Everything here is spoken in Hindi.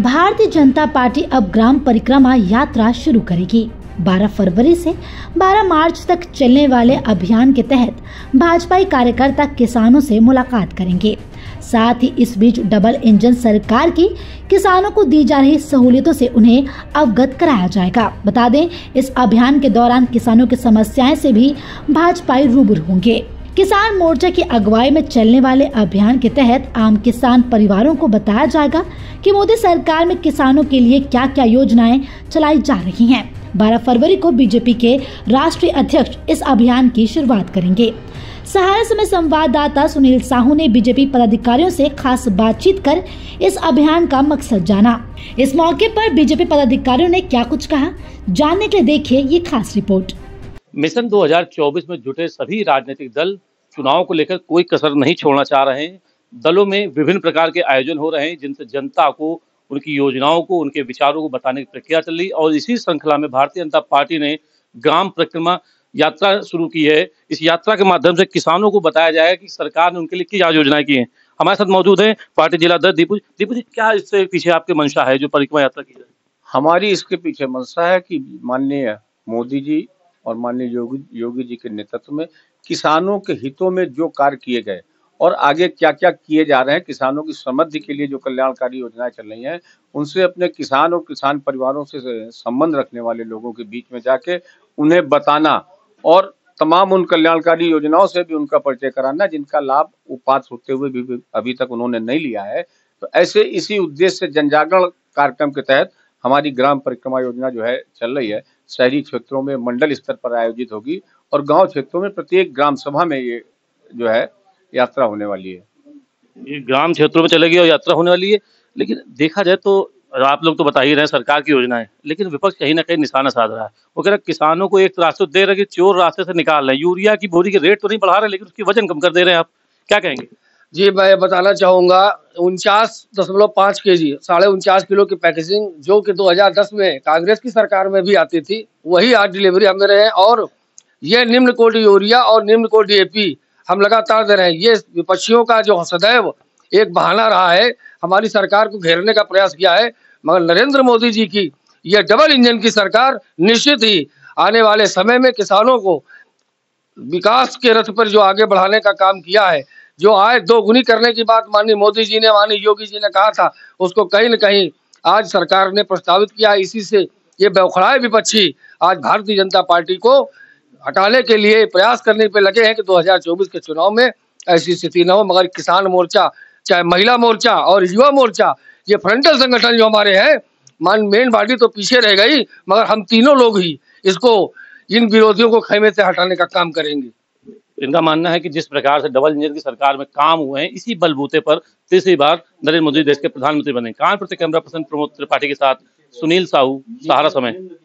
भारतीय जनता पार्टी अब ग्राम परिक्रमा यात्रा शुरू करेगी। 12 फरवरी से 12 मार्च तक चलने वाले अभियान के तहत भाजपाई कार्यकर्ता किसानों से मुलाकात करेंगे। साथ ही इस बीच डबल इंजन सरकार की किसानों को दी जा रही सहूलियतों से उन्हें अवगत कराया जाएगा। बता दें, इस अभियान के दौरान किसानों की समस्याएँ से भी भाजपाई रूबरू होंगे। किसान मोर्चा की अगुवाई में चलने वाले अभियान के तहत आम किसान परिवारों को बताया जाएगा कि मोदी सरकार में किसानों के लिए क्या क्या योजनाएँ चलाई जा रही हैं। 12 फरवरी को बीजेपी के राष्ट्रीय अध्यक्ष इस अभियान की शुरुआत करेंगे। सहारा में संवाददाता सुनील साहू ने बीजेपी पदाधिकारियों से खास बातचीत कर इस अभियान का मकसद जाना। इस मौके पर बीजेपी पदाधिकारियों ने क्या कुछ कहा? जानने के लिए देखिए ये खास रिपोर्ट। मिशन 2024 में जुटे सभी राजनीतिक दल चुनाव को लेकर कोई कसर नहीं छोड़ना चाह रहे हैं। दलों में विभिन्न प्रकार के आयोजन हो रहे हैं, जिनसे जनता को, उनकी योजनाओं को, उनके विचारों को बताने की प्रक्रिया चल रही और इसी श्रृंखला में भारतीय जनता पार्टी ने ग्राम परिक्रमा यात्रा शुरू की है। इस यात्रा के माध्यम से किसानों को बताया जाएगा कि सरकार ने उनके लिए क्या योजनाएँ की हैं। हमारे साथ मौजूद है पार्टी जिला अध्यक्ष दीपू दीपू जी, क्या इससे पीछे आपके मंशा है जो परिक्रमा यात्रा की जाए? हमारी इसके पीछे मंशा है कि माननीय मोदी जी और माननीय योगी योगी जी के नेतृत्व में किसानों के हितों में जो कार्य किए गए और आगे क्या क्या किए जा रहे हैं, किसानों की समृद्धि के लिए जो कल्याणकारी योजनाएँ चल रही हैं, उनसे अपने किसान और किसान परिवारों से संबंध रखने वाले लोगों के बीच में जाके उन्हें बताना और तमाम उन कल्याणकारी योजनाओं से भी उनका परिचय कराना, जिनका लाभ उपात होते हुए भी अभी तक उन्होंने नहीं लिया है। तो ऐसे इसी उद्देश्य से जनजागरण कार्यक्रम के तहत हमारी ग्राम परिक्रमा योजना जो है, चल रही है। शहरी क्षेत्रों में मंडल स्तर पर आयोजित होगी और गाँव क्षेत्रों में प्रत्येक ग्राम सभा में ये जो है यात्रा होने वाली है। ये ग्राम क्षेत्रों में चलेगी और यात्रा होने वाली है। लेकिन देखा जाए तो आप लोग तो बता ही रहे हैं सरकार की योजना है लेकिन विपक्ष कहीं ना कहीं निशाना साध रहा है। वो कह रहा है किसानों को एक रास्ते दे रहे कि चोर रास्ते से निकाल रहे हैं। यूरिया की बोरी के रेट तो नहीं बढ़ा रहे लेकिन उसकी वज़न कम कर दे रहे हैं आप। क्या कहेंगे? जी मैं बताना चाहूँगा उनचास दशमलव पाँच के जी साढ़े उनचास किलो की पैकेजिंग जो कि 2010 में कांग्रेस की सरकार में भी आती थी वही आज डिलीवरी हमें रहे हैं और ये निम्न कोटि यूरिया और निम्न कोटि एपी हम लगातार दे रहे हैं। ये विपक्षियों का जो सदैव एक बहाना रहा है, हमारी सरकार को घेरने का प्रयास किया है, मगर नरेंद्र मोदी जी की यह डबल इंजन की सरकार निश्चित ही आने वाले समय में किसानों को विकास के रथ पर जो आगे बढ़ाने का काम किया है, जो आय दोगुनी करने की बात माननीय मोदी जी ने, माननीय योगी जी ने कहा था, उसको कहीं न कहीं आज सरकार ने प्रस्तावित किया। इसी से ये बौखड़ाए विपक्षी आज भारतीय जनता पार्टी को हटाने के लिए प्रयास करने पे लगे हैं कि 2024 के चुनाव में ऐसी स्थिति न हो, मगर किसान मोर्चा, चाहे महिला मोर्चा और युवा मोर्चा, ये फ्रंटल संगठन जो हमारे हैं, मान, मेन बॉडी तो पीछे रह गई, मगर हम तीनों लोग ही इसको, इन विरोधियों को खेमे से हटाने का काम करेंगे। इनका मानना है कि जिस प्रकार से डबल इंजन की सरकार में काम हुए हैं, इसी बलबूते पर तीसरी बार नरेंद्र मोदी देश के प्रधानमंत्री बने। कानपुर से कैमरा पर्सन प्रमोद त्रिपाठी के साथ सुनील साहू, सहारा समय।